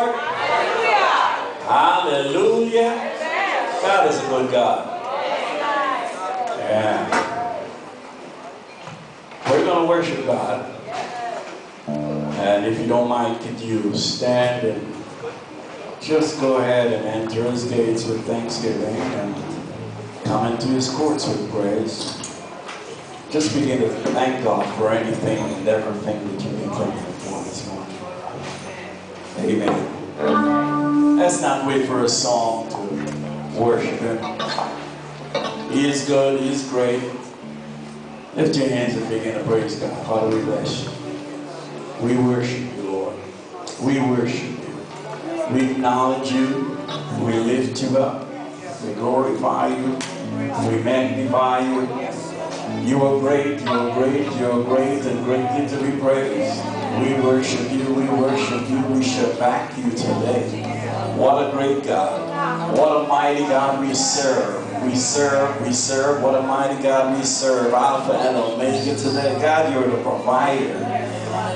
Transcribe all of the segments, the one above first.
Lord? Hallelujah. God is a good God. Yeah. We're going to worship God. And if you don't mind, could you stand and just go ahead and enter his gates with thanksgiving and come into his courts with praise. Just begin to thank God for anything and everything that you've been thankful for this morning. Amen. Let's not wait for a song to worship him. He is good, he is great. Lift your hands and begin to praise God. Father, we bless you. We worship you, Lord. We worship you. We acknowledge you. We lift you up. We glorify you. We magnify you. You are great, you are great, you are great and greatly to be praised. We worship you, we worship you, we shall back you today. What a great God. What a mighty God we serve. We serve, we serve. What a mighty God we serve. Alpha and Omega today. God, you're the provider.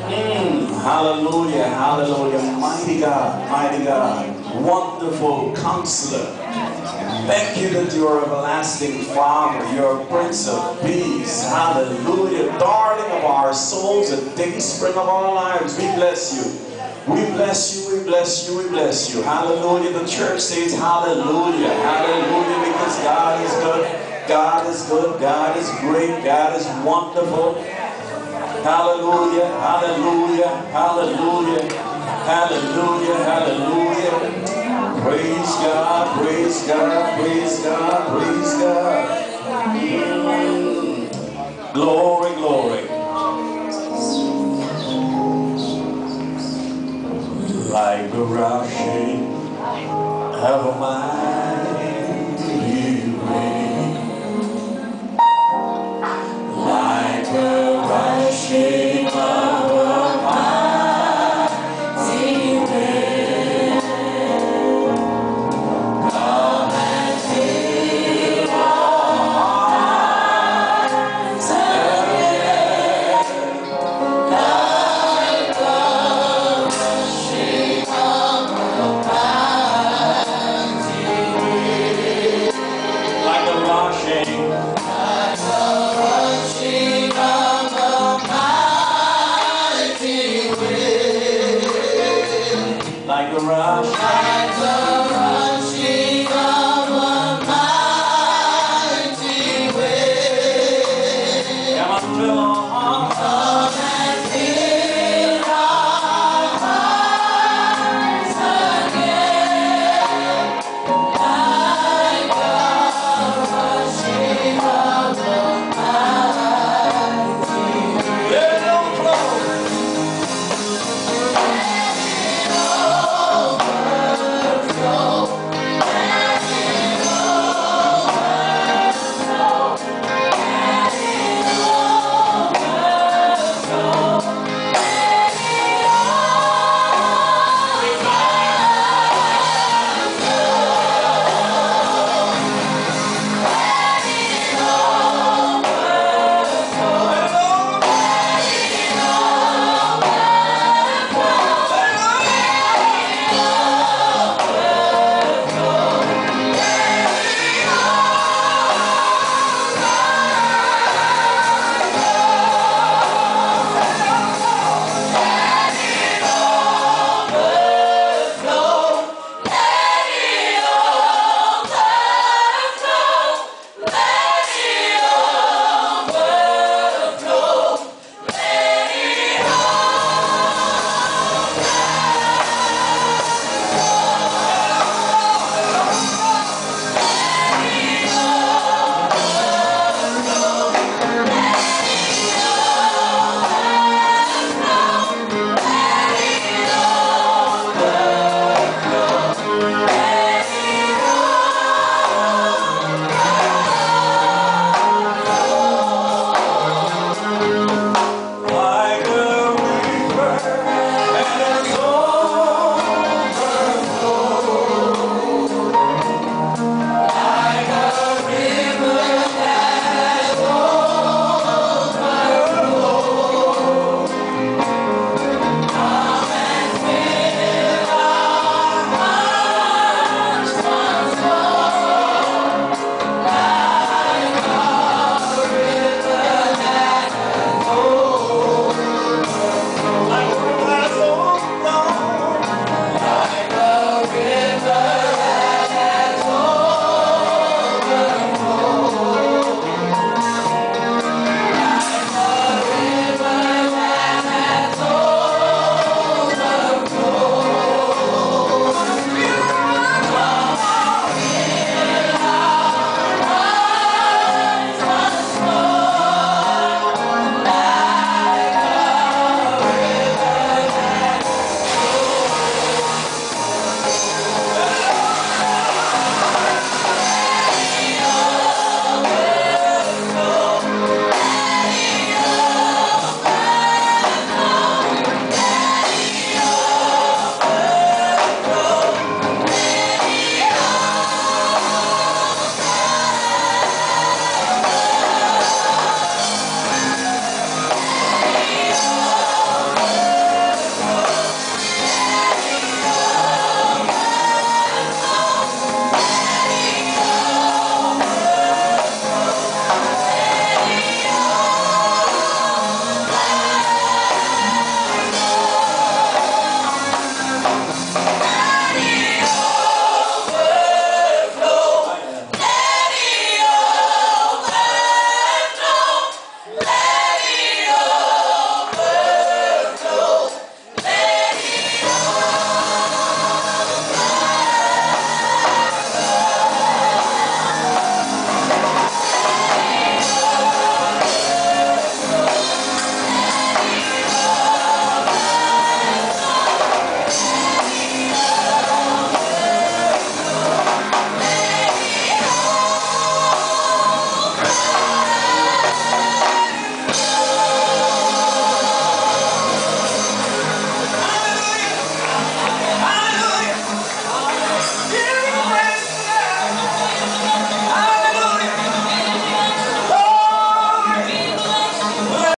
Mm, hallelujah, hallelujah. Mighty God, mighty God. Wonderful counselor. Thank you that you are everlasting Father. You're a Prince of Peace. Hallelujah. Darling of our souls, a day spring of our lives. We bless you. We bless you, we bless you, we bless you. Hallelujah. The church says hallelujah. Hallelujah because God is good. God is good. God is great. God is wonderful. Hallelujah. Hallelujah. Hallelujah. Hallelujah. Hallelujah. Praise God. Praise God. Praise God. Praise God. Glory.